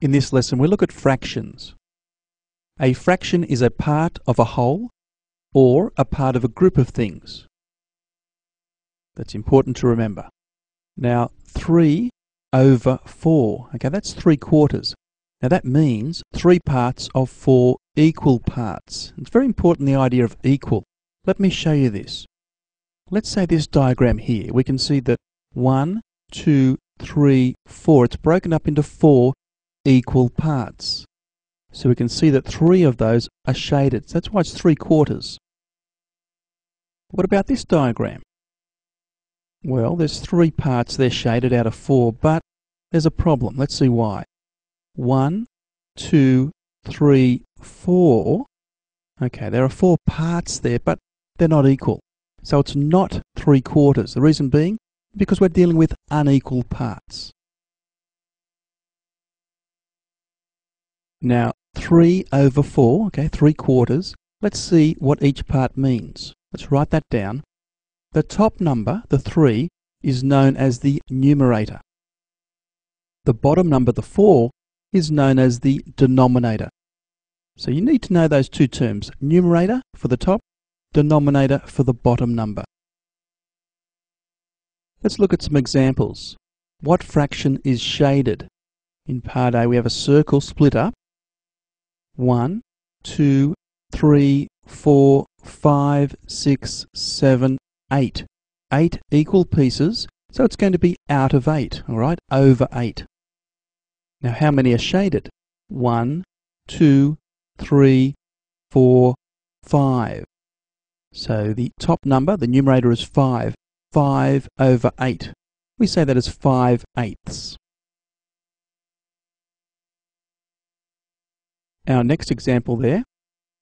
In this lesson we look at fractions. A fraction is a part of a whole or a part of a group of things. That's important to remember. Now 3 over 4, okay, that's 3 quarters. Now that means 3 parts of 4 equal parts. It's very important the idea of equal. Let me show you this. Let's say this diagram here, we can see that 1, 2, 3, 4, it's broken up into 4 equal parts. So we can see that three of those are shaded. So that's why it's three quarters. What about this diagram? Well, there's three parts there shaded out of four, but there's a problem. Let's see why. One, two, three, four. Okay, there are four parts there, but they're not equal. So it's not three quarters. The reason being, because we're dealing with unequal parts. Now, 3 over 4, okay, 3 quarters. Let's see what each part means. Let's write that down. The top number, the 3, is known as the numerator. The bottom number, the 4, is known as the denominator. So you need to know those two terms, numerator for the top, denominator for the bottom number. Let's look at some examples. What fraction is shaded? In part A we have a circle split up one, two, three, four, five, six, seven, eight. Eight equal pieces, so it's going to be out of eight, all right, over eight. Now, how many are shaded? One, two, three, four, five. So the top number, the numerator is five. Five over eight. We say that as five eighths. Our next example there,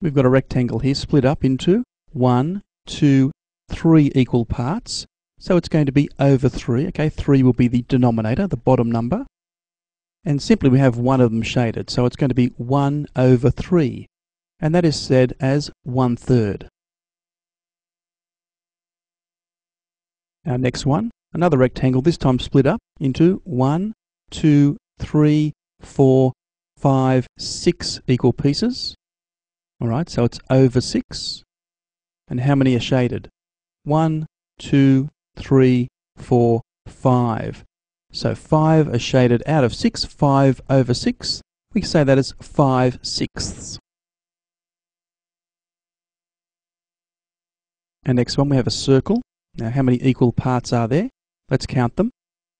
we've got a rectangle here split up into one, two, three equal parts. So it's going to be over 3. Okay, 3 will be the denominator, the bottom number. And simply we have one of them shaded. So it's going to be 1 over 3. And that is said as one third. Our next one, another rectangle, this time split up into 1, 2, 3, 4, five, six equal pieces. All right, so it's over six. And how many are shaded? One, two, three, four, five. So five are shaded out of six, five over six. We say that as five sixths. And next one we have a circle. Now how many equal parts are there? Let's count them.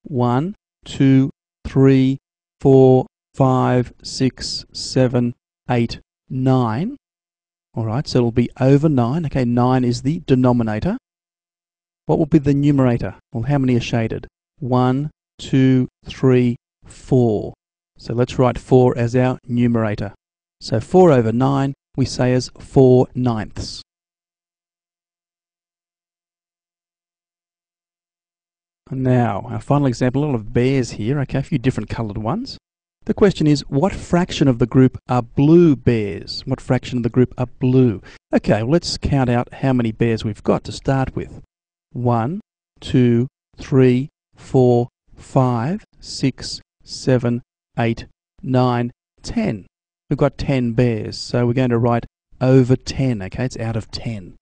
One, two, three, four, five, six, seven, eight, nine. All right, so it'll be over 9. Okay, 9 is the denominator. What will be the numerator? Well, how many are shaded? One, two, three, four. So let's write 4 as our numerator. So 4 over 9 we say as 4 ninths. Now, our final example, a lot of bears here, okay, a few different coloured ones. The question is, what fraction of the group are blue bears? What fraction of the group are blue? Okay, well, let's count out how many bears we've got to start with. One, two, three, four, five, six, seven, eight, nine, ten. We've got 10 bears, so we're going to write over 10, okay? It's out of 10.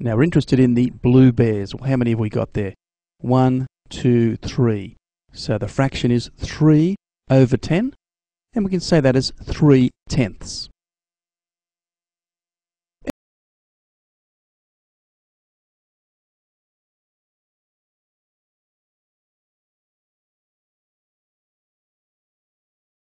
Now we're interested in the blue bears. Well, how many have we got there? One, two, three. So the fraction is 3 over 10, and we can say that as 3 tenths.